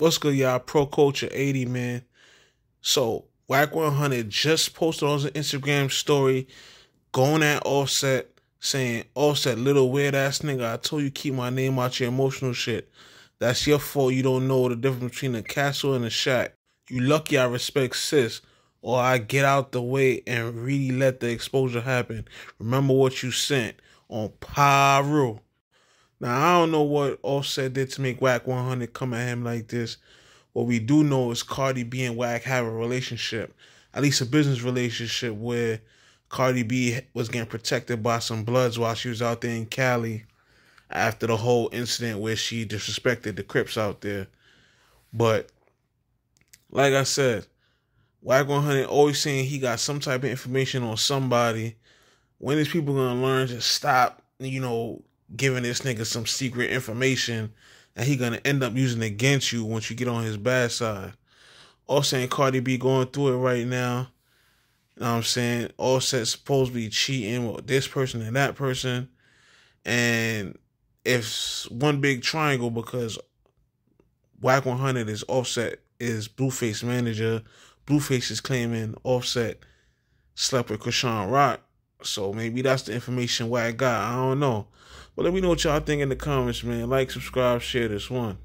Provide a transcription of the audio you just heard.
What's good, y'all? Pro Culture 80, man. So, Wack 100 just posted on his Instagram story going at Offset, saying, Offset, little weird ass nigga, I told you keep my name out your emotional shit. That's your fault you don't know the difference between a castle and a shack. You lucky I respect sis, or I get out the way and really let the exposure happen. Remember what you sent on Pyro. Now I don't know what Offset did to make Wack 100 come at him like this. What we do know is Cardi B and Wack have a relationship, at least a business relationship where Cardi B was getting protected by some Bloods while she was out there in Cali after the whole incident where she disrespected the Crips out there. But like I said, Wack 100 always saying he got some type of information on somebody. When is people gonna learn to stop, you know, giving this nigga some secret information and he gonna end up using against you once you get on his bad side. All saying Cardi B going through it right now. You know what I'm saying? Offset supposed to be cheating with this person and that person. And it's one big triangle because Wack 100 is Offset is Blueface manager. Blueface is claiming Offset slept with Chrisean Rock. So maybe that's the information Wack got. I don't know. But let me know what y'all think in the comments, man. Like, subscribe, share this one.